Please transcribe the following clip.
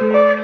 Música